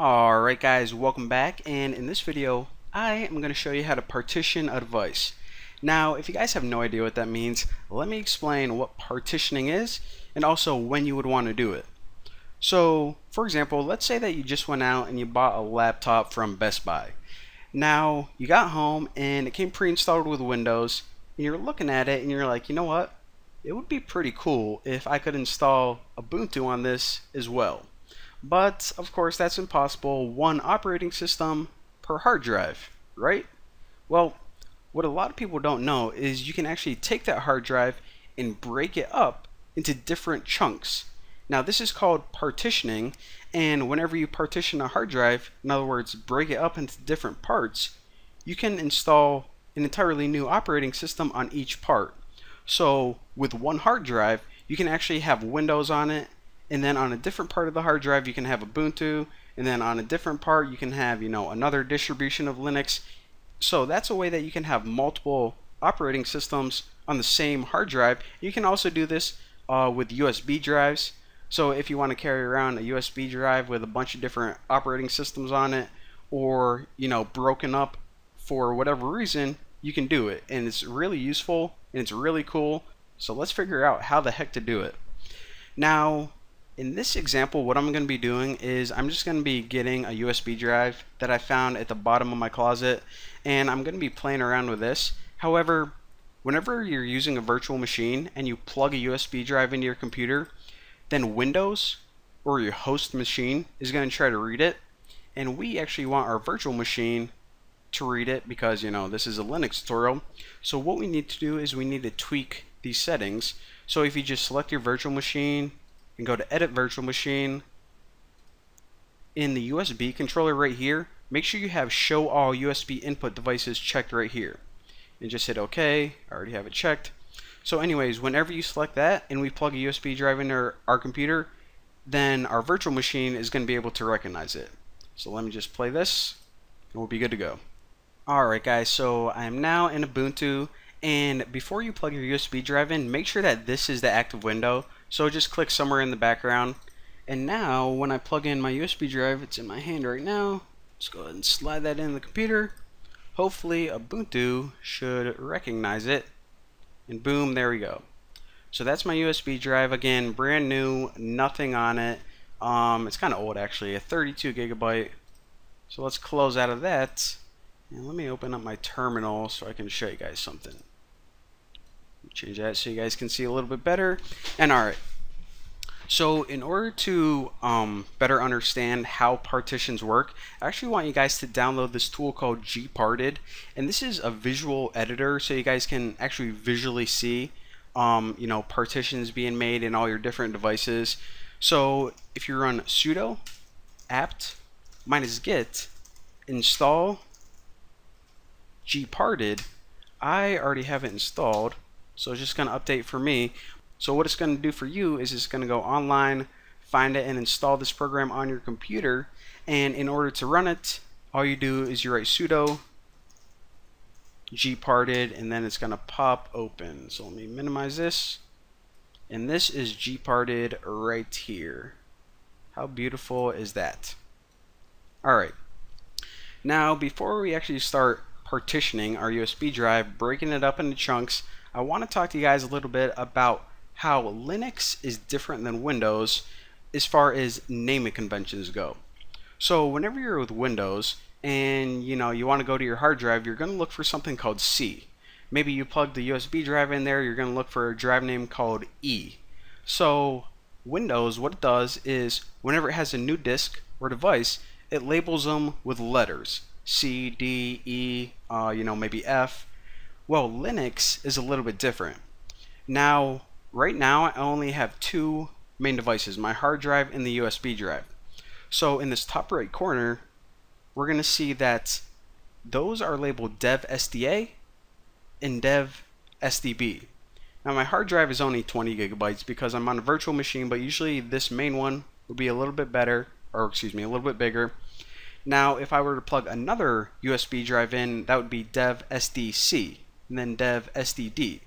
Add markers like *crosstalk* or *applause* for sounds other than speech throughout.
Alright guys, welcome back and in this video I am going to show you how to partition a device. Now if you guys have no idea what that means, let me explain what partitioning is and also when you would want to do it. So for example, let's say that you just went out and you bought a laptop from Best Buy. Now you got home and it came pre-installed with Windows and you're looking at it and you're like, you know what? It would be pretty cool if I could install Ubuntu on this as well. But of course that's impossible. One operating system per hard drive, right? Well, what a lot of people don't know is you can actually take that hard drive and break it up into different chunks. Now this is called partitioning and whenever you partition a hard drive, in other words break it up into different parts, you can install an entirely new operating system on each part. So with one hard drive, you can actually have Windows on it, and then on a different part of the hard drive you can have Ubuntu. And then on a different part you can have you know another distribution of Linux. So that's a way that you can have multiple operating systems on the same hard drive. You can also do this uh, with USB drives. So if you want to carry around a USB drive with a bunch of different operating systems on it or you know broken up for whatever reason you can do it. And it's really useful and it's really cool. So let's figure out how the heck to do it. Now in this example, what I'm going to be doing is I'm just going to be getting a USB drive that I found at the bottom of my closet and I'm going to be playing around with this. However, whenever you're using a virtual machine and you plug a USB drive into your computer, then Windows or your host machine is going to try to read it and we actually want our virtual machine to read it because you know this is a Linux tutorial so what we need to do is we need to tweak these settings so if you just select your virtual machine and go to edit virtual machine. In the USB controller right here make sure you have show all USB input devices checked right here. And just hit OK. I already have it checked. So anyways whenever you select that and we plug a USB drive into our, our computer then our virtual machine is going to be able to recognize it. So let me just play this and we'll be good to go. Alright guys so I am now in Ubuntu. And before you plug your USB drive in make sure that this is the active window so just click somewhere in the background. And now when I plug in my USB drive, it's in my hand right now. Let's go ahead and slide that in the computer. Hopefully Ubuntu should recognize it. And boom, there we go. So that's my USB drive. Again, brand new, nothing on it. Um, it's kind of old actually, a 32 gigabyte. So let's close out of that. And let me open up my terminal so I can show you guys something change that so you guys can see a little bit better. And all right. So in order to um, better understand how partitions work, I actually want you guys to download this tool called gparted. And this is a visual editor so you guys can actually visually see um, you know, partitions being made in all your different devices. So if you run sudo apt minus get install gparted, I already have it installed. So it's just going to update for me. So what it's going to do for you is it's going to go online, find it, and install this program on your computer. And in order to run it, all you do is you write sudo gparted, and then it's going to pop open. So let me minimize this. And this is gparted right here. How beautiful is that? Alright. Now, before we actually start partitioning our USB drive, breaking it up into chunks, I want to talk to you guys a little bit about how Linux is different than Windows as far as naming conventions go. So whenever you're with Windows and you know you want to go to your hard drive, you're going to look for something called C. Maybe you plug the USB drive in there, you're going to look for a drive name called E. So Windows, what it does is whenever it has a new disk or device, it labels them with letters. C, D, E, uh, you know, maybe F, well, Linux is a little bit different. Now, right now, I only have two main devices, my hard drive and the USB drive. So in this top right corner, we're going to see that those are labeled dev SDA and dev SDB. Now my hard drive is only 20 gigabytes because I'm on a virtual machine, but usually this main one would be a little bit better, or excuse me, a little bit bigger. Now if I were to plug another USB drive in, that would be dev SDC and then dev SDD.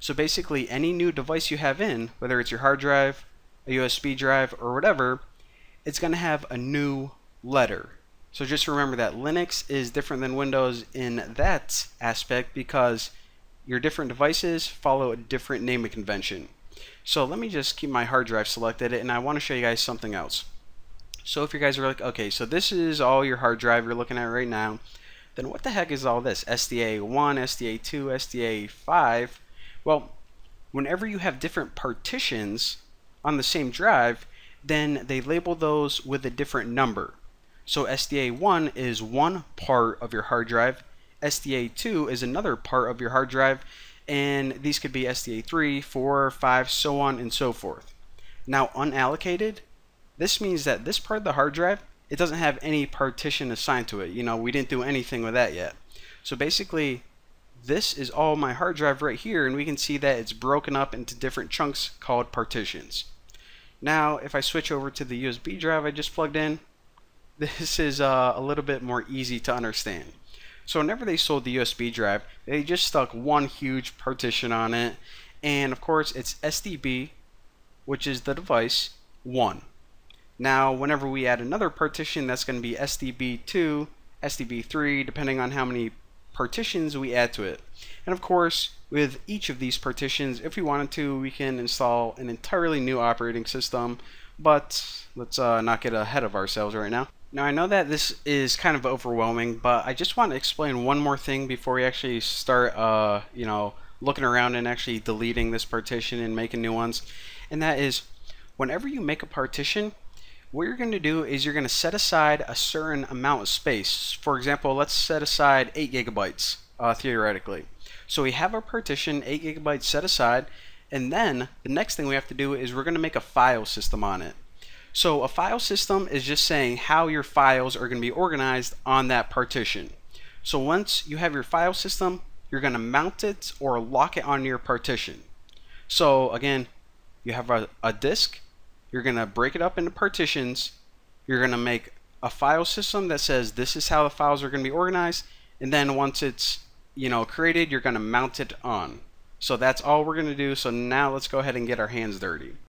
So basically any new device you have in, whether it's your hard drive, a USB drive, or whatever, it's going to have a new letter. So just remember that Linux is different than Windows in that aspect because your different devices follow a different naming convention. So let me just keep my hard drive selected and I want to show you guys something else. So if you guys are like, okay, so this is all your hard drive you're looking at right now, then what the heck is all this? SDA 1, SDA 2, SDA 5? Well, whenever you have different partitions on the same drive, then they label those with a different number. So SDA 1 is one part of your hard drive, SDA 2 is another part of your hard drive, and these could be SDA 3, 4, 5, so on and so forth. Now unallocated, this means that this part of the hard drive, it doesn't have any partition assigned to it. You know, we didn't do anything with that yet. So basically, this is all my hard drive right here, and we can see that it's broken up into different chunks called partitions. Now, if I switch over to the USB drive I just plugged in, *laughs* this is uh, a little bit more easy to understand. So whenever they sold the USB drive, they just stuck one huge partition on it, and of course it's SDB, which is the device, 1. Now, whenever we add another partition, that's going to be SDB2, SDB3, depending on how many partitions we add to it. And of course, with each of these partitions, if we wanted to, we can install an entirely new operating system, but let's uh, not get ahead of ourselves right now. Now I know that this is kind of overwhelming, but I just want to explain one more thing before we actually start, uh, you know, looking around and actually deleting this partition and making new ones. And that is, whenever you make a partition, what you're going to do is you're going to set aside a certain amount of space. For example, let's set aside 8 gigabytes, uh, theoretically. So we have our partition, 8 gigabytes set aside, and then the next thing we have to do is we're going to make a file system on it. So a file system is just saying how your files are going to be organized on that partition. So once you have your file system, you're going to mount it or lock it on your partition. So again, you have a, a disk, you're going to break it up into partitions, you're going to make a file system that says this is how the files are going to be organized, and then once it's you know created, you're going to mount it on. So that's all we're going to do. So now let's go ahead and get our hands dirty.